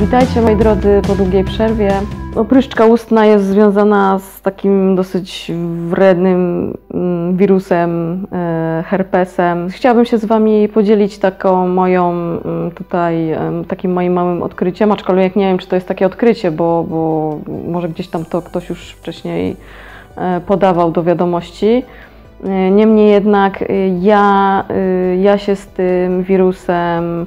Witajcie moi drodzy po długiej przerwie. Opryszczka ustna jest związana z takim dosyć wrednym mm, wirusem, e, herpesem. Chciałabym się z Wami podzielić taką moją mm, tutaj, takim moim małym odkryciem, aczkolwiek nie wiem, czy to jest takie odkrycie, bo, bo może gdzieś tam to ktoś już wcześniej e, podawał do wiadomości. E, Niemniej jednak ja, ja się z tym wirusem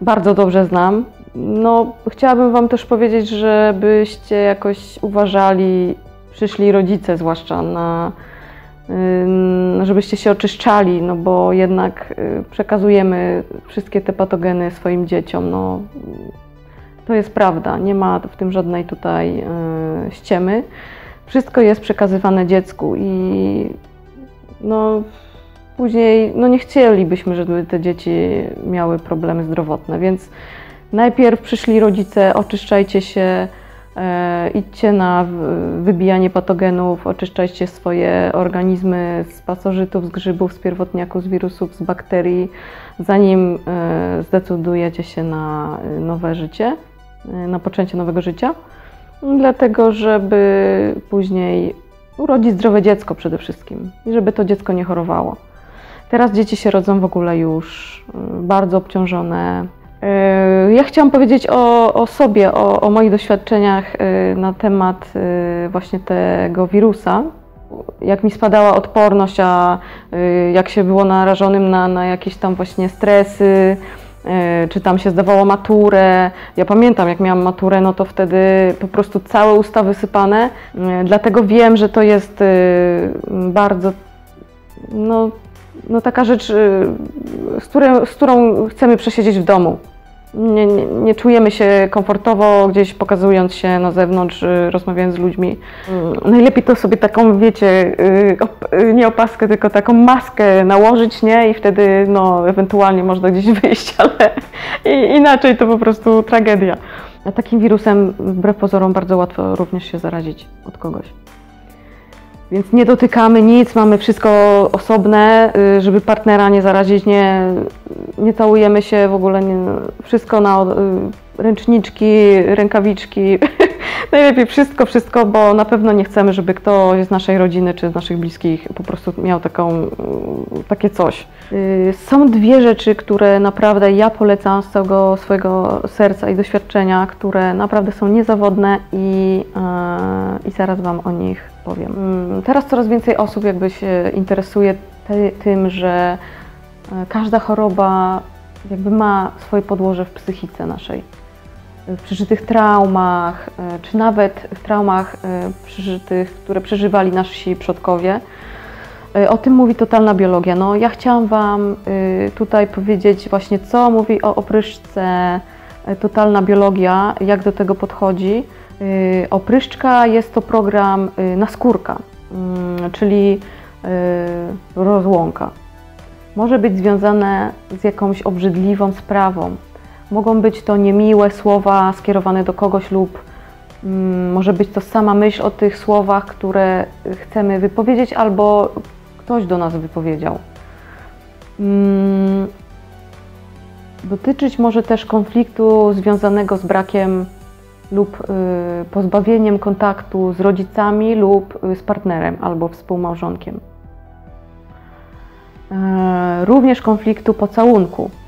bardzo dobrze znam. No, chciałabym Wam też powiedzieć, żebyście jakoś uważali, przyszli rodzice zwłaszcza, na, żebyście się oczyszczali, no bo jednak y, przekazujemy wszystkie te patogeny swoim dzieciom. No, to jest prawda, nie ma w tym żadnej tutaj y, ściemy. Wszystko jest przekazywane dziecku i no, później no nie chcielibyśmy, żeby te dzieci miały problemy zdrowotne, więc najpierw przyszli rodzice, oczyszczajcie się, e, idźcie na wybijanie patogenów, oczyszczajcie swoje organizmy z pasożytów, z grzybów, z pierwotniaków, z wirusów, z bakterii, zanim e, zdecydujecie się na e, nowe życie, e, na poczęcie nowego życia, dlatego żeby później urodzić zdrowe dziecko przede wszystkim i żeby to dziecko nie chorowało. Teraz dzieci się rodzą w ogóle już y, bardzo obciążone. Y, Ja chciałam powiedzieć o, o sobie, o, o moich doświadczeniach y, na temat y, właśnie tego wirusa. Jak mi spadała odporność, a jak się było narażonym na, na jakieś tam właśnie stresy, czy tam się zdawało maturę. Ja pamiętam, jak miałam maturę, no to wtedy po prostu całe usta wysypane. Dlatego wiem, że to jest bardzo no, no taka rzecz, z, które, z którą chcemy przesiedzieć w domu. Nie, nie, nie czujemy się komfortowo gdzieś pokazując się na zewnątrz, y, rozmawiając z ludźmi. Mm, Najlepiej to sobie taką, wiecie, y, y, nie opaskę, tylko taką maskę nałożyć, nie? I wtedy, no, ewentualnie można gdzieś wyjść, ale inaczej to po prostu tragedia. A takim wirusem, wbrew pozorom, bardzo łatwo również się zarazić od kogoś. Więc nie dotykamy nic, mamy wszystko osobne, y, żeby partnera nie zarazić, nie, nie całujemy się w ogóle, nie, wszystko na y, ręczniczki, rękawiczki. Najlepiej wszystko, wszystko, bo na pewno nie chcemy, żeby ktoś z naszej rodziny czy z naszych bliskich po prostu miał taką, y, takie coś. Y, Są dwie rzeczy, które naprawdę ja polecam z całego swojego serca i doświadczenia, które naprawdę są niezawodne i, e, i zaraz Wam o nich powiem. Mm, Teraz coraz więcej osób jakby się interesuje ty, tym, że e, każda choroba jakby ma swoje podłoże w psychice naszej. W przeżytych traumach, e, czy nawet w traumach e, przeżytych, które przeżywali nasi przodkowie. E, O tym mówi totalna biologia. No, ja chciałam Wam tutaj powiedzieć właśnie, co mówi o opryszce e, totalna biologia, jak do tego podchodzi. Opryszczka jest to program y, naskórka, mm, czyli rozłąka. Może być związane z jakąś obrzydliwą sprawą. Mogą być to niemiłe słowa skierowane do kogoś lub mm, może być to sama myśl o tych słowach, które chcemy wypowiedzieć albo ktoś do nas wypowiedział. Mm, Dotyczyć może też konfliktu związanego z brakiem lub y, pozbawieniem kontaktu z rodzicami lub y, z partnerem albo współmałżonkiem. E, Również konfliktu pocałunku y,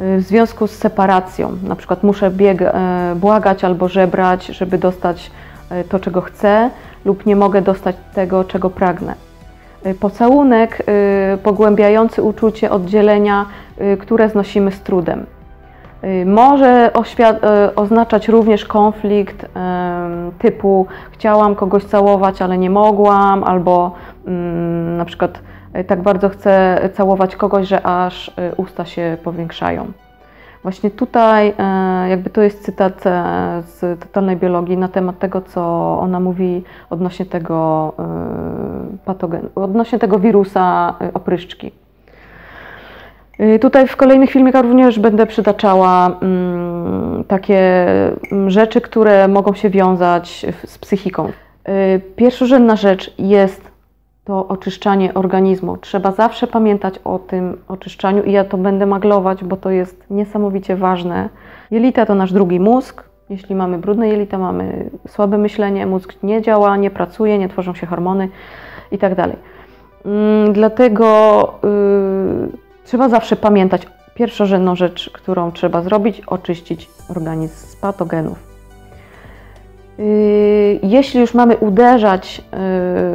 w związku z separacją. Na przykład muszę bieg, e, błagać albo żebrać, żeby dostać e, to, czego chcę, lub nie mogę dostać tego, czego pragnę. Y, Pocałunek pogłębiający uczucie oddzielenia, które znosimy z trudem. Może oznaczać również konflikt typu chciałam kogoś całować, ale nie mogłam, albo mm, na przykład tak bardzo chcę całować kogoś, że aż y, usta się powiększają. Właśnie tutaj e, jakby to jest cytat e, z totalnej biologii na temat tego, co ona mówi odnośnie tego patogenu, odnośnie tego wirusa opryszczki. Y, Tutaj w kolejnych filmikach również będę przytaczała mm, takie mm, rzeczy, które mogą się wiązać z psychiką. Y, Pierwszorzędna rzecz jest to oczyszczanie organizmu. Trzeba zawsze pamiętać o tym oczyszczaniu i ja to będę maglować, bo to jest niesamowicie ważne. Jelita to nasz drugi mózg, Jeśli mamy brudne jelita, mamy słabe myślenie, mózg nie działa, nie pracuje, nie tworzą się hormony itd. Tak dlatego yy, trzeba zawsze pamiętać, pierwszorzędną rzecz, którą trzeba zrobić, oczyścić organizm z patogenów. Yy, jeśli już mamy uderzać yy,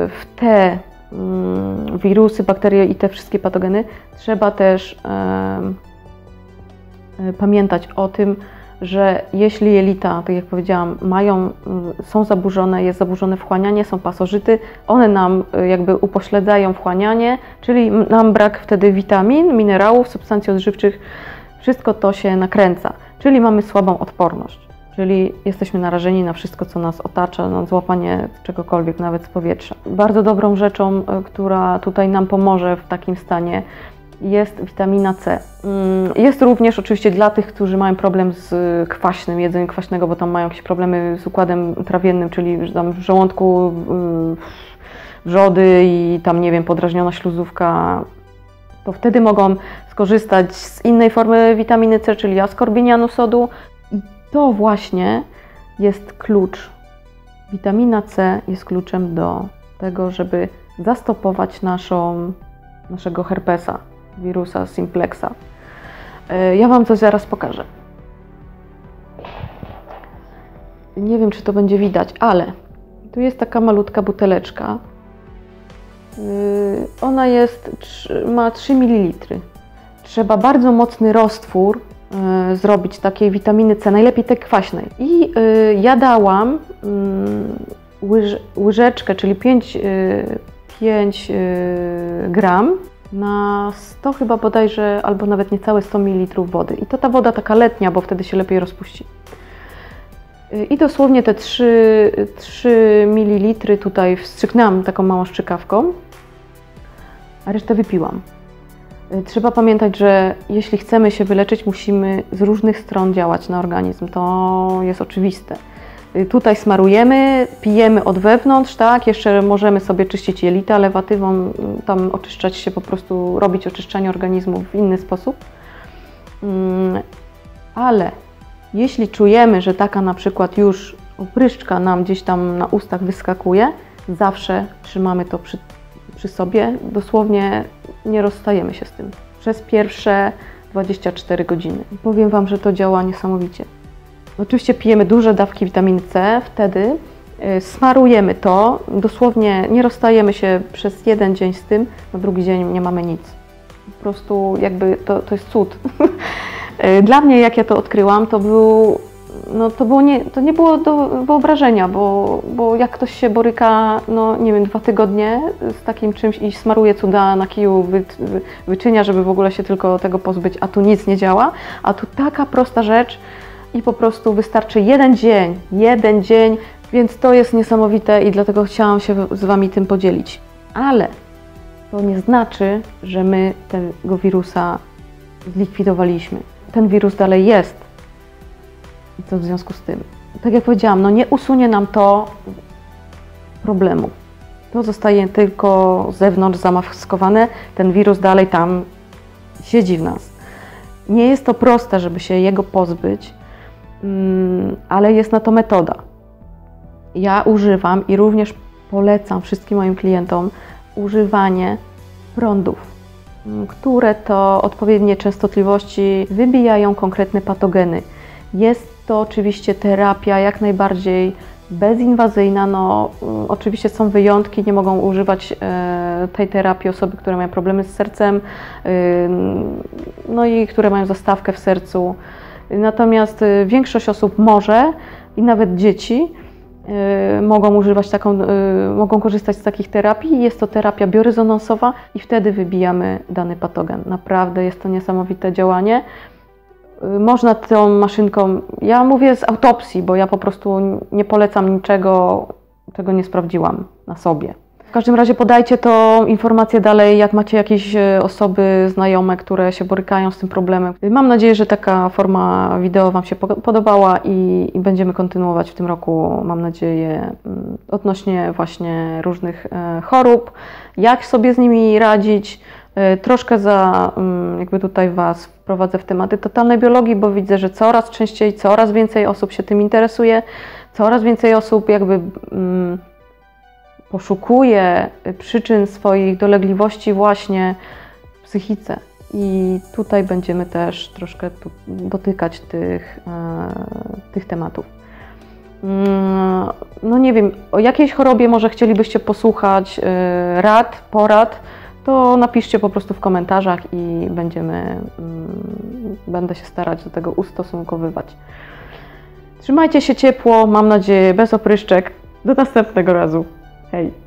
w te mm, wirusy, bakterie i te wszystkie patogeny, trzeba też yy, pamiętać o tym, że jeśli jelita, tak jak powiedziałam, mają, są zaburzone, jest zaburzone wchłanianie, są pasożyty, one nam jakby upośledzają wchłanianie, czyli nam brak wtedy witamin, minerałów, substancji odżywczych, wszystko to się nakręca, czyli mamy słabą odporność czyli jesteśmy narażeni na wszystko, co nas otacza, na złapanie czegokolwiek, nawet z powietrza. Bardzo dobrą rzeczą, e, która tutaj nam pomoże w takim stanie, jest witamina C. Mm, jest również oczywiście dla tych, którzy mają problem z kwaśnym jedzeniem kwaśnego, bo tam mają jakieś problemy z układem trawiennym, czyli tam w żołądku wrzody i tam, nie wiem, podrażniona śluzówka, to wtedy mogą skorzystać z innej formy witaminy C, czyli askorbinianu sodu, to właśnie jest klucz. Witamina C jest kluczem do tego, żeby zastopować naszą, naszego herpesa, wirusa simplexa. E, ja Wam coś zaraz pokażę. Nie wiem, czy to będzie widać, ale tu jest taka malutka buteleczka. E, ona jest, ma 3 ml. Trzeba bardzo mocny roztwór zrobić takiej witaminy C, najlepiej tej kwaśnej. I y, ja dałam y, łyż, łyżeczkę, czyli 5, 5 gram na 100 chyba bodajże, albo nawet niecałe 100 ml wody. I to ta woda taka letnia, bo wtedy się lepiej rozpuści. I dosłownie te 3, 3 ml tutaj wstrzyknęłam taką małą szczykawką, a resztę wypiłam. Y, trzeba pamiętać, że jeśli chcemy się wyleczyć, musimy z różnych stron działać na organizm. To jest oczywiste. Y, tutaj smarujemy, pijemy od wewnątrz, tak? Jeszcze możemy sobie czyścić jelita lewatywą, y, tam oczyszczać się po prostu, robić oczyszczanie organizmu w inny sposób. Mm, ale jeśli czujemy, że taka na przykład już opryszczka nam gdzieś tam na ustach wyskakuje, zawsze trzymamy to przy, przy sobie, dosłownie nie rozstajemy się z tym. Przez pierwsze 24 godziny. Powiem Wam, że to działa niesamowicie. Oczywiście pijemy duże dawki witaminy C, wtedy y, smarujemy to, dosłownie nie rozstajemy się przez jeden dzień z tym, na drugi dzień nie mamy nic. Po prostu jakby to, to jest cud. Y, dla mnie, jak ja to odkryłam, to był no to, było nie, to nie było do wyobrażenia, bo, bo jak ktoś się boryka, no nie wiem, dwa tygodnie z takim czymś i smaruje cuda na kiju, wy, wy, wyczynia, żeby w ogóle się tylko tego pozbyć, a tu nic nie działa, a tu taka prosta rzecz i po prostu wystarczy jeden dzień, jeden dzień, więc to jest niesamowite i dlatego chciałam się z Wami tym podzielić. Ale to nie znaczy, że my tego wirusa zlikwidowaliśmy. Ten wirus dalej jest, i co w związku z tym? Tak jak powiedziałam, no nie usunie nam to problemu. To zostaje tylko z zewnątrz zamaskowane, ten wirus dalej tam siedzi w nas. Nie jest to proste, żeby się jego pozbyć, mm, ale jest na to metoda. Ja używam i również polecam wszystkim moim klientom używanie prądów, mm, które to odpowiednie częstotliwości wybijają konkretne patogeny. Jest to oczywiście terapia jak najbardziej bezinwazyjna. No, mm, oczywiście są wyjątki, nie mogą używać e, tej terapii osoby, które mają problemy z sercem, y, no i które mają zastawkę w sercu. Natomiast y, większość osób może i nawet dzieci y, mogą używać taką, mogą korzystać z takich terapii. Jest to terapia biorezonansowa i wtedy wybijamy dany patogen. Naprawdę jest to niesamowite działanie. Można tą maszynką, ja mówię z autopsji, bo ja po prostu nie polecam niczego, czego nie sprawdziłam na sobie. W każdym razie podajcie tą informację dalej, jak macie jakieś e, osoby znajome, które się borykają z tym problemem. Mam nadzieję, że taka forma wideo Wam się podobała i, i będziemy kontynuować w tym roku, mam nadzieję, mm, odnośnie właśnie różnych e, chorób, jak sobie z nimi radzić, Y, Troszkę za, mm, jakby tutaj Was wprowadzę w tematy totalnej biologii, bo widzę, że coraz częściej, coraz więcej osób się tym interesuje, coraz więcej osób jakby mm, poszukuje przyczyn swoich dolegliwości właśnie w psychice. I tutaj będziemy też troszkę dotykać tych, e, tych tematów. Mm, No nie wiem, o jakiejś chorobie może chcielibyście posłuchać e, rad, porad, to napiszcie po prostu w komentarzach i będziemy, mm, będę się starać do tego ustosunkowywać. Trzymajcie się ciepło, mam nadzieję, bez opryszczek. Do następnego razu. Hej!